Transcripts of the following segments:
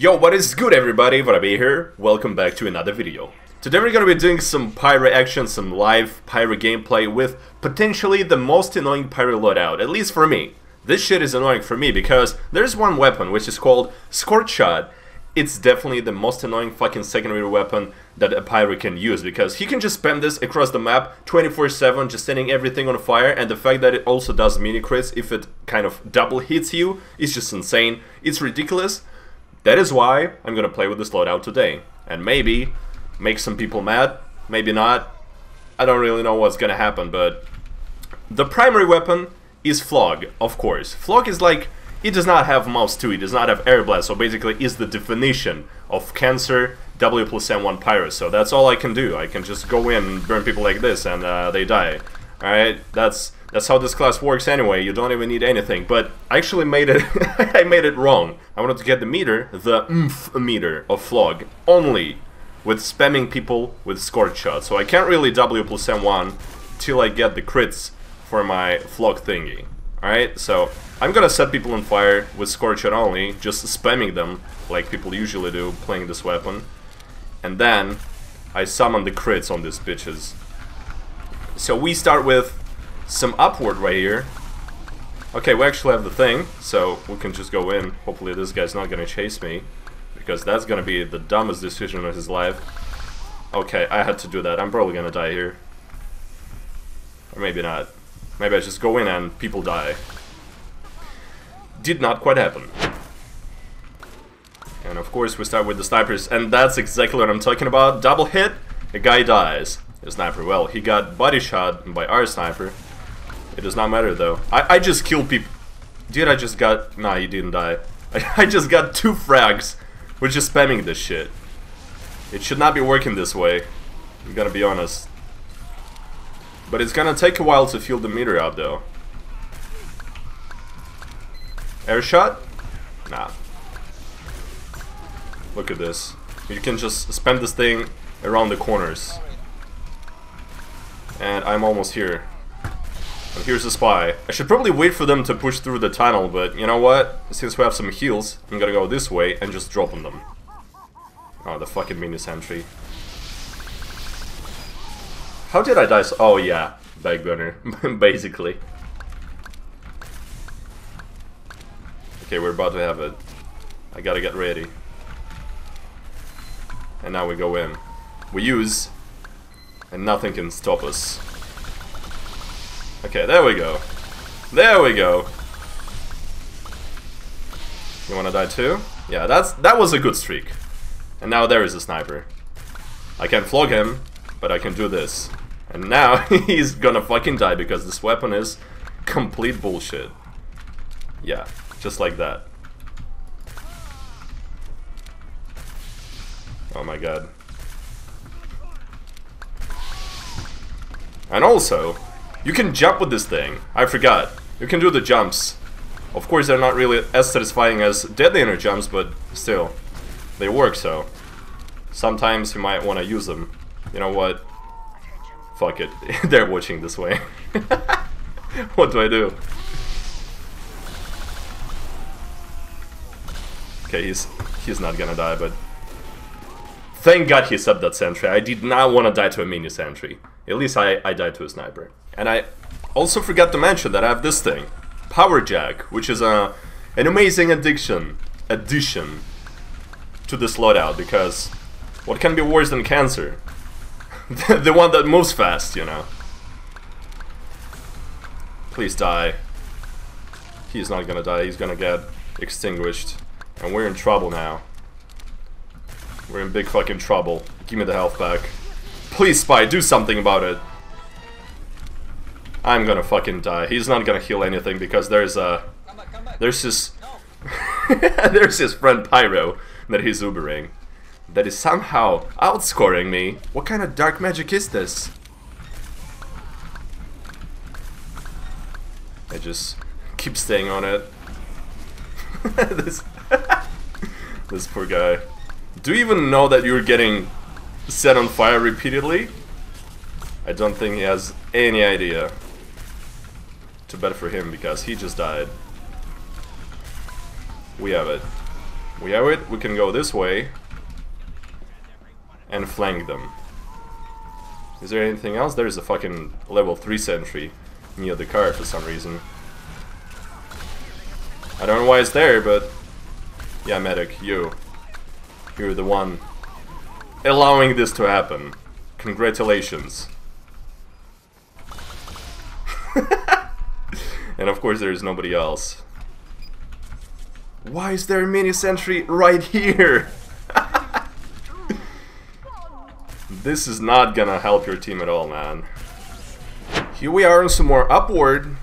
Yo, what is good everybody, Vorobey here, welcome back to another video. Today we're gonna be doing some Pyro action, some live Pyro gameplay with potentially the most annoying Pyro loadout, at least for me. This shit is annoying for me because there's one weapon which is called Scorch Shot. It's definitely the most annoying fucking secondary weapon that a Pyro can use because he can just spam this across the map 24-7 just setting everything on fire and the fact that it also does mini crits if it kind of double hits you is just insane. It's ridiculous. That is why I'm gonna play with this loadout today. And maybe make some people mad, maybe not. I don't really know what's gonna happen, but the primary weapon is Phlog, of course. Phlog is like, it does not have mouse 2, it does not have air blast, so basically is the definition of cancer W plus M1 Pyro, so that's all I can do. I can just go in and burn people like this and uh, they die. Alright, that's that's how this class works anyway, you don't even need anything. But I actually made it, I made it wrong. I wanted to get the meter, the oomph meter of Phlog, only with spamming people with Scorch Shot. So I can't really W plus M1 till I get the crits for my Phlog thingy. Alright, so I'm gonna set people on fire with Scorch Shot only, just spamming them like people usually do playing this weapon. And then I summon the crits on these bitches. So we start with some upward right here. Okay, we actually have the thing, so we can just go in. Hopefully this guy's not gonna chase me, because that's gonna be the dumbest decision of his life. Okay, I had to do that. I'm probably gonna die here. Or maybe not. Maybe I just go in and people die. Did not quite happen. And of course we start with the snipers, and that's exactly what I'm talking about. Double hit, a guy dies. A sniper, well, he got body shot by our sniper. It does not matter though. I, I just killed people. Dude, I just got... Nah, he didn't die. I, I just got two frags. We're just spamming this shit. It should not be working this way. I'm gonna be honest. But it's gonna take a while to fill the meter up though. Air shot? Nah. Look at this. You can just spam this thing around the corners. And I'm almost here. Here's the spy. I should probably wait for them to push through the tunnel, but you know what? Since we have some heals, I'm gonna go this way and just drop on them. Oh, the fucking mini sentry. How did I die so- Oh yeah, Backburner, basically. Okay, we're about to have it. I gotta get ready. And now we go in. We use, and nothing can stop us. Okay, there we go. There we go. You wanna die too? Yeah, that's that was a good streak. And now there is a sniper. I can phlog him, but I can do this. And now he's gonna fucking die because this weapon is complete bullshit. Yeah, just like that. Oh my god. And also, you can jump with this thing. I forgot. You can do the jumps. Of course, they're not really as satisfying as Detonator jumps, but still, they work so. Sometimes you might want to use them. You know what? Fuck it. they're watching this way. what do I do? Okay, he's he's not gonna die, but thank God he subbed that sentry. I did not want to die to a mini sentry. At least I, I died to a sniper. And I also forgot to mention that I have this thing, Powerjack, which is a an amazing addiction addition to this loadout because what can be worse than cancer? the, one that moves fast, you know. Please die. He's not gonna die, he's gonna get extinguished. And we're in trouble now. We're in big fucking trouble. Give me the health back. Please, Spy, do something about it. I'm gonna fucking die. He's not gonna heal anything because there's a... There's his... there's his friend Pyro that he's Ubering. That is somehow outscoring me. What kind of dark magic is this? I just keep staying on it. this, this poor guy. Do you even know that you're getting set on fire repeatedly? I don't think he has any idea. Bad for him because he just died. We have it. We have it. We can go this way. And flank them. Is there anything else? There's a fucking level 3 sentry near the car for some reason. I don't know why it's there, but... Yeah, medic, you. You're the one allowing this to happen. Congratulations. And of course there's nobody else. Why is there a mini sentry right here? this is not gonna help your team at all, man. Here we are on some more upward.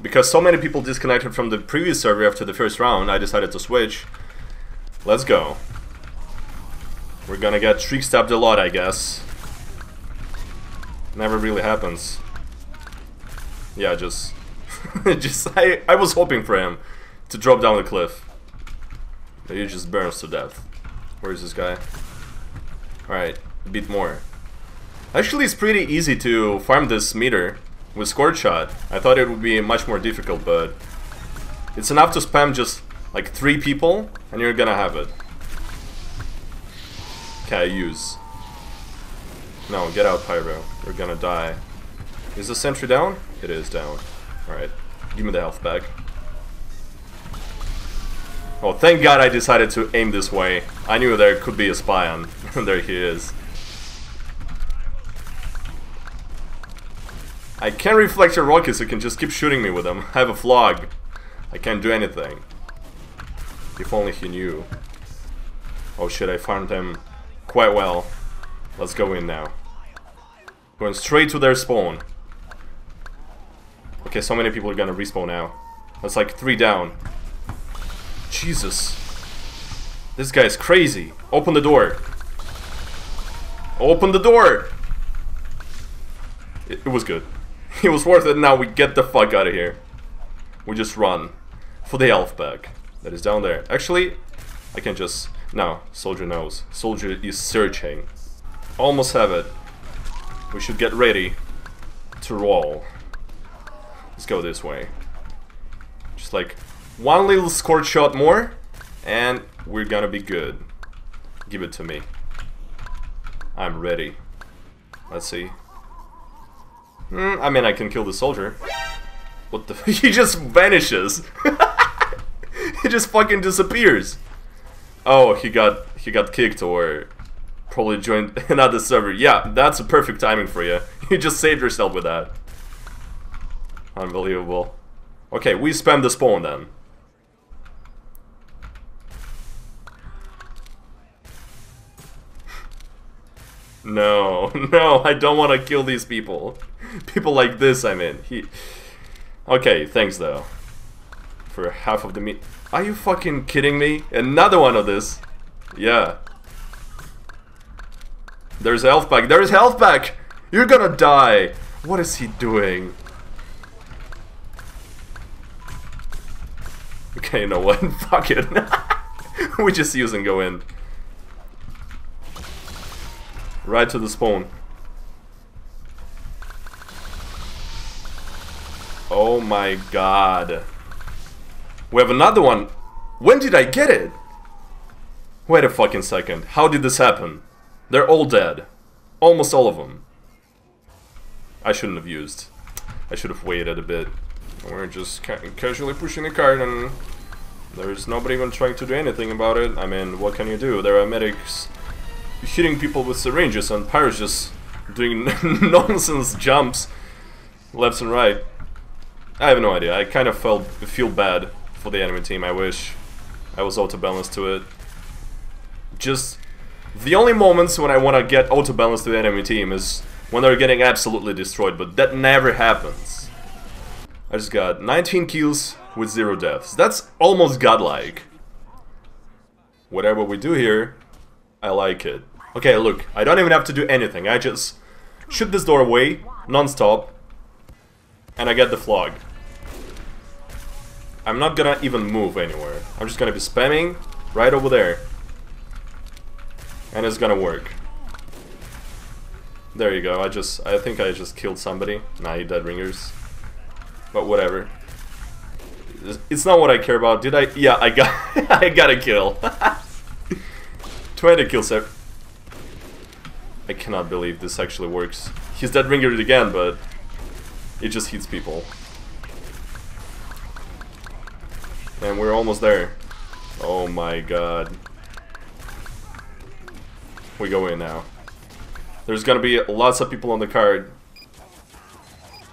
Because so many people disconnected from the previous server after the first round, I decided to switch. Let's go. We're gonna get streak stabbed a lot, I guess. Never really happens. Yeah, just... just I, I was hoping for him to drop down the cliff. But he just burns to death. Where is this guy? Alright, a bit more. Actually, it's pretty easy to farm this meter with Scorch Shot. I thought it would be much more difficult, but... It's enough to spam just, like, three people, and you're gonna have it. Okay, use. No, get out, Pyro. You're gonna die. Is the sentry down? It is down. Alright. Give me the health back. Oh, thank god I decided to aim this way. I knew there could be a spy on. there he is. I can reflect your rockets, you can just keep shooting me with them. I have a phlog. I can't do anything. If only he knew. Oh shit, I farmed him quite well. Let's go in now. Going straight to their spawn. Okay, so many people are gonna respawn now. That's like three down. Jesus. This guy's crazy. Open the door. Open the door! It, it was good. It was worth it. Now we get the fuck out of here. We just run. For the elf bag. That is down there. Actually, I can just... No, soldier knows. Soldier is searching. Almost have it. We should get ready to roll. Let's go this way. Just like one little scorch shot more and we're gonna be good. Give it to me. I'm ready. Let's see. Mm, I mean, I can kill the soldier. What the? he just vanishes. he just fucking disappears. Oh, he got he got kicked or probably joined another server. Yeah, that's a perfect timing for you. You just saved yourself with that. Unbelievable. Okay, we spam the spawn then. No, no, I don't want to kill these people. People like this, I mean. He... Okay, thanks though. For half of the meat. Are you fucking kidding me? Another one of this. Yeah. There's health back. There's health back! You're gonna die! What is he doing? Okay, you know what? Fuck it. we just use and go in. Right to the spawn. Oh my god. We have another one. When did I get it? Wait a fucking second. How did this happen? They're all dead. Almost all of them. I shouldn't have used. I should have waited a bit. We're just ca casually pushing the cart and there's nobody even trying to do anything about it. I mean, what can you do? There are medics hitting people with syringes and Pyros just doing nonsense jumps left and right. I have no idea. I kind of felt feel bad for the enemy team. I wish I was auto-balanced to it. Just the only moments when I want to get auto-balanced to the enemy team is when they're getting absolutely destroyed, but that never happens. I just got 19 kills with 0 deaths. That's almost godlike. Whatever we do here, I like it. Okay, look, I don't even have to do anything. I just shoot this door away, non-stop, and I get the phlog. I'm not gonna even move anywhere. I'm just gonna be spamming right over there. And it's gonna work. There you go, I just, I think I just killed somebody. Nah, he dead ringers. But whatever. It's not what I care about. Did I? Yeah, I got I got a kill. 20 kills. I cannot believe this actually works. He's dead ringer again, but it just hits people. And we're almost there. Oh my god. We go in now. There's gonna be lots of people on the card.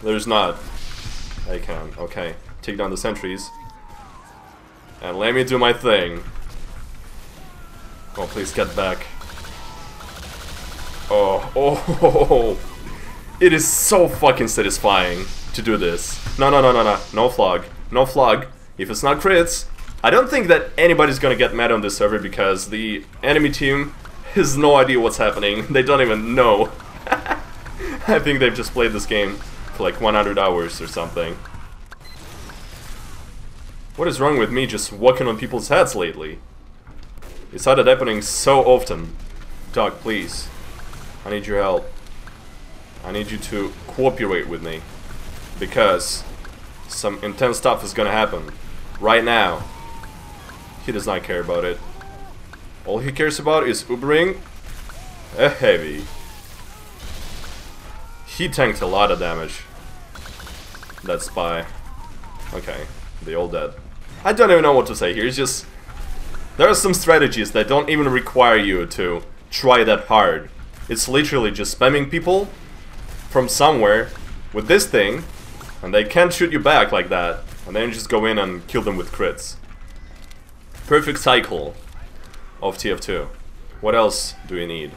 There's not. I can. Okay. Take down the sentries. And let me do my thing. Oh, please get back. Oh, oh, It is so fucking satisfying to do this. No, no, no, no, no. No phlog. No phlog. If it's not crits, I don't think that anybody's gonna get mad on this server because the enemy team has no idea what's happening. They don't even know. I think they've just played this game for like 100 hours or something. What is wrong with me just walking on people's heads lately? It started happening so often. Doc, please. I need your help. I need you to cooperate with me. Because some intense stuff is gonna happen. Right now. He does not care about it. All he cares about is Ubering a heavy. He tanked a lot of damage. That spy. Okay, they all dead. I don't even know what to say here, it's just... There are some strategies that don't even require you to try that hard. It's literally just spamming people from somewhere with this thing, and they can't shoot you back like that, and then you just go in and kill them with crits. Perfect cycle of TF2. What else do you need?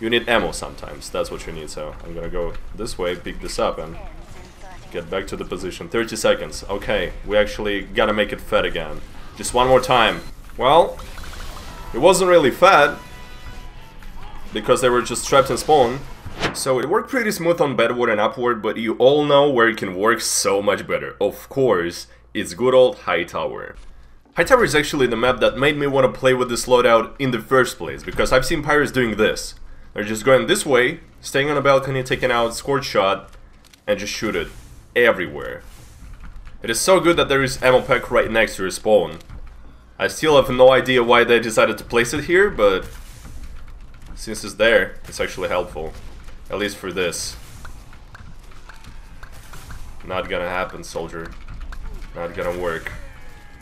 You need ammo sometimes, that's what you need, so I'm gonna go this way, pick this up and get back to the position. 30 seconds, okay, we actually gotta make it fat again. Just one more time. Well, it wasn't really fat, because they were just trapped in spawn. So it worked pretty smooth on Bedward and Upward, but you all know where it can work so much better. Of course, it's good old Hightower. Hightower is actually the map that made me want to play with this loadout in the first place, because I've seen Pyros doing this. They're just going this way, staying on a balcony, taking out scorch shot, and just shoot it everywhere. It is so good that there is ammo pack right next to your spawn. I still have no idea why they decided to place it here, but since it's there, it's actually helpful. At least for this. Not gonna happen, soldier. Not gonna work.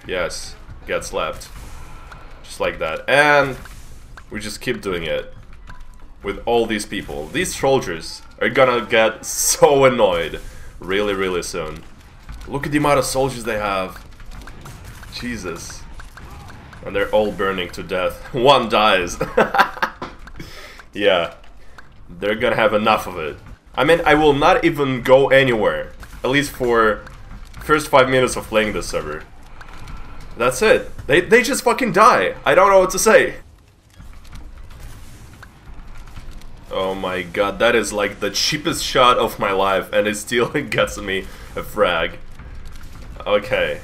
Yes, get slapped. Just like that. And we just keep doing it. With all these people. These soldiers are gonna get so annoyed really, really soon. Look at the amount of soldiers they have. Jesus. And they're all burning to death. One dies. Yeah, they're gonna have enough of it. I mean, I will not even go anywhere, at least for first five minutes of playing this server. That's it. They, they just fucking die. I don't know what to say. Oh my god, that is like the cheapest shot of my life and it still gets me a frag. Okay.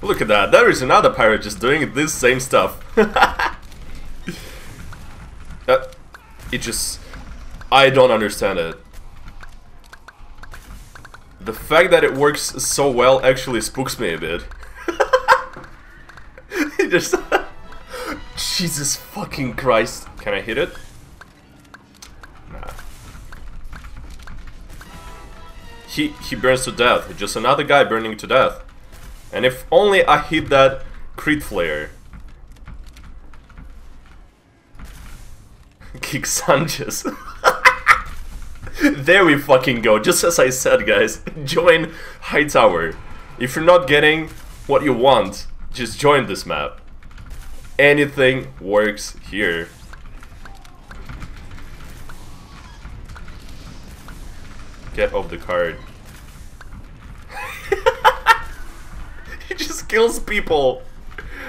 Look at that, there is another Pyro just doing this same stuff. Uh, it just... I don't understand it. The fact that it works so well actually spooks me a bit. just... Jesus fucking Christ. Can I hit it? He, he burns to death. Just another guy burning to death. And if only I hit that crit flare. kick Sanchez. there we fucking go, just as I said guys, join Hightower. If you're not getting what you want, just join this map. Anything works here. Get off the card. he just kills people.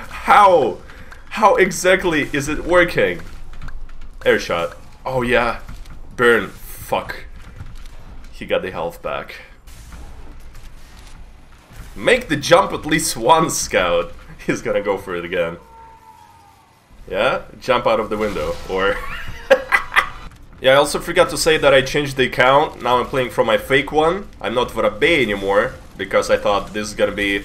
How? How exactly is it working? Air shot. Oh yeah. Burn. Fuck. He got the health back. Make the jump at least once, Scout. He's gonna go for it again. Yeah? Jump out of the window. Or... Yeah, I also forgot to say that I changed the account. Now I'm playing from my fake one. I'm not Vorobey anymore because I thought this is gonna be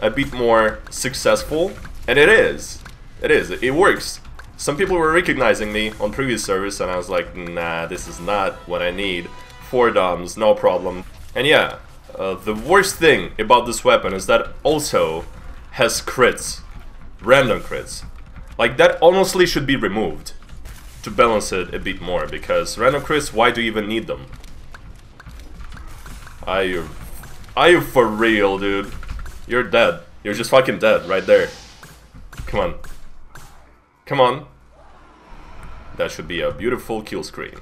a bit more successful. And it is. It is. It works. Some people were recognizing me on previous service and I was like, nah, this is not what I need. Four DOMs, no problem. And yeah, uh, the worst thing about this weapon is that also has crits. Random crits. Like that honestly should be removed to balance it a bit more because random crits, why do you even need them? Are you, are you for real, dude? You're dead. You're just fucking dead right there. Come on. Come on. That should be a beautiful kill screen.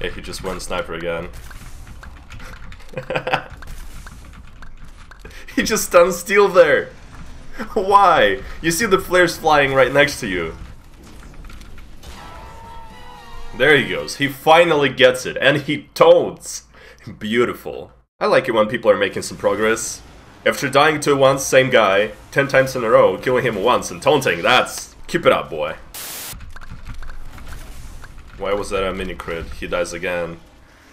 Yeah, he just went sniper again. he just stands still there. Why? You see the flares flying right next to you. There he goes. He finally gets it, and he tones. Beautiful. I like it when people are making some progress. After dying to once same guy, 10 times in a row, killing him once and taunting, that's... Keep it up, boy. Why was that a mini crit? He dies again.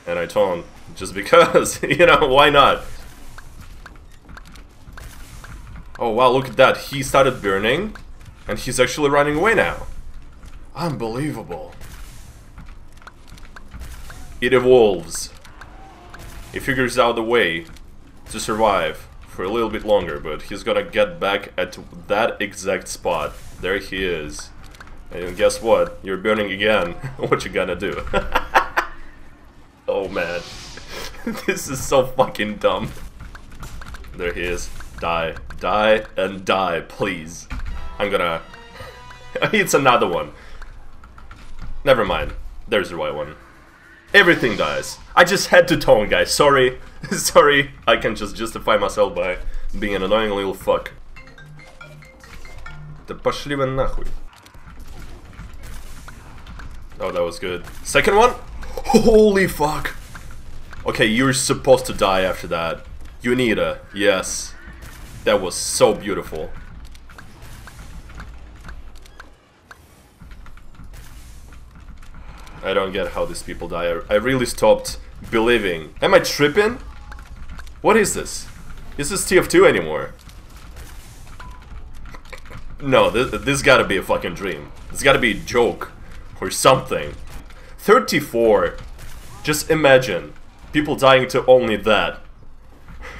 And I taunt. Just because, you know, why not? Oh wow, look at that. He started burning, and he's actually running away now. Unbelievable. It evolves. It figures out a way to survive for a little bit longer, but he's gonna get back at that exact spot. There he is. And guess what? You're burning again. what you gonna do? oh man. this is so fucking dumb. There he is. Die. Die and die, please. I'm gonna... it's another one. Never mind. There's the right one. Everything dies. I just had to tone, guys. Sorry. Sorry. I can just justify myself by being an annoying little fuck. Да пошли вы нахуй. Oh, that was good. Second one? Holy fuck! Okay, you're supposed to die after that. Unita, yes. That was so beautiful. I don't get how these people die. I really stopped believing. Am I tripping? What is this? Is this TF2 anymore? No, this, this gotta be a fucking dream. It's gotta be a joke. Or something. 34. Just imagine. People dying to only that.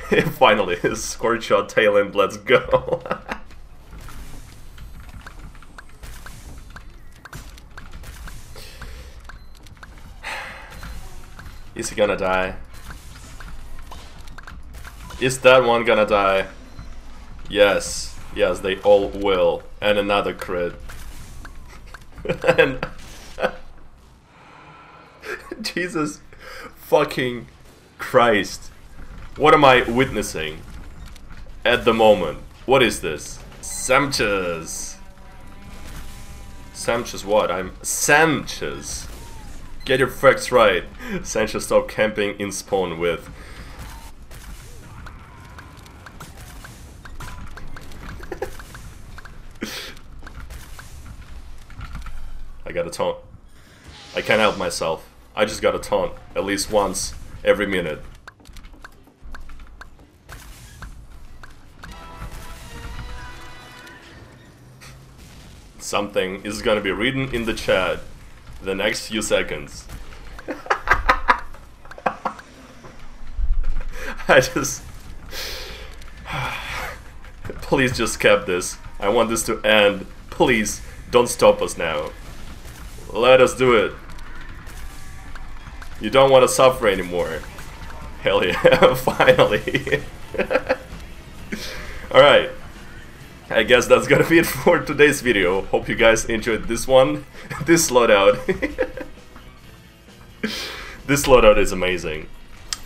Finally, his squirt shot tail end, let's go. Is he gonna die? Is that one gonna die? Yes. Yes, they all will. And another crit. and... Jesus fucking Christ. What am I witnessing at the moment? What is this? Sanchez. Sanchez what? I'm Sanchez. Get your facts right. Sanchez stop camping in spawn with. I got a taunt. I can't help myself. I just got a taunt at least once every minute. Something is gonna be written in the chat the next few seconds. I just... Please just cap this. I want this to end. Please, don't stop us now. Let us do it. You don't want to suffer anymore. Hell yeah, finally. Alright. I guess that's gonna be it for today's video. Hope you guys enjoyed this one. this loadout. this loadout is amazing.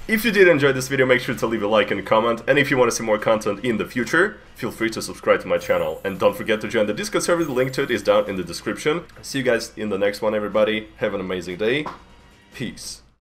If you did enjoy this video, make sure to leave a like and comment, and if you want to see more content in the future, feel free to subscribe to my channel. And don't forget to join the Discord server, the link to it is down in the description. See you guys in the next one, everybody. Have an amazing day. Peace.